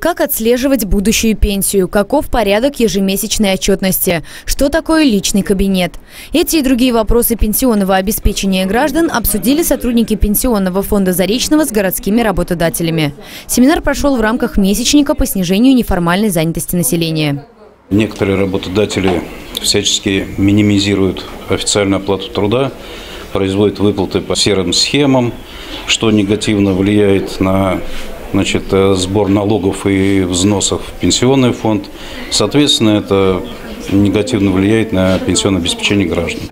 Как отслеживать будущую пенсию? Каков порядок ежемесячной отчетности? Что такое личный кабинет? Эти и другие вопросы пенсионного обеспечения граждан обсудили сотрудники Пенсионного фонда Заречного с городскими работодателями. Семинар прошел в рамках месячника по снижению неформальной занятости населения. Некоторые работодатели всячески минимизируют официальную оплату труда, производят выплаты по серым схемам, что негативно влияет на значит, э, сбор налогов и взносов в пенсионный фонд. Соответственно, это негативно влияет на пенсионное обеспечение граждан.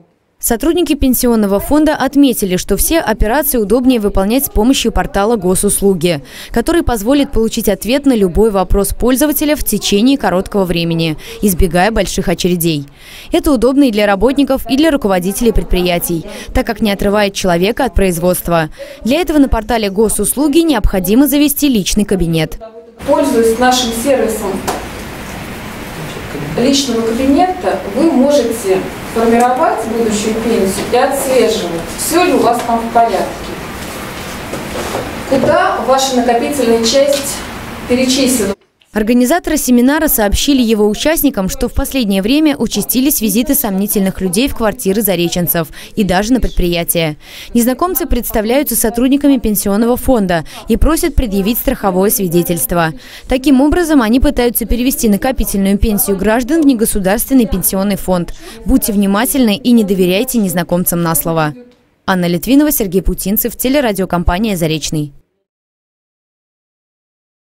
Сотрудники пенсионного фонда отметили, что все операции удобнее выполнять с помощью портала госуслуги, который позволит получить ответ на любой вопрос пользователя в течение короткого времени, избегая больших очередей. Это удобно и для работников, и для руководителей предприятий, так как не отрывает человека от производства. Для этого на портале госуслуги необходимо завести личный кабинет. Пользуясь нашим сервисом личного кабинета, вы можете формировать будущую пенсию и отслеживать, все ли у вас там в порядке. Куда ваша накопительная часть перечислена? Организаторы семинара сообщили его участникам, что в последнее время участились визиты сомнительных людей в квартиры зареченцев и даже на предприятия. Незнакомцы представляются сотрудниками пенсионного фонда и просят предъявить страховое свидетельство. Таким образом, они пытаются перевести накопительную пенсию граждан в негосударственный пенсионный фонд. Будьте внимательны и не доверяйте незнакомцам на слово. Анна Литвинова, Сергей Путинцев, телерадиокомпания «Заречный».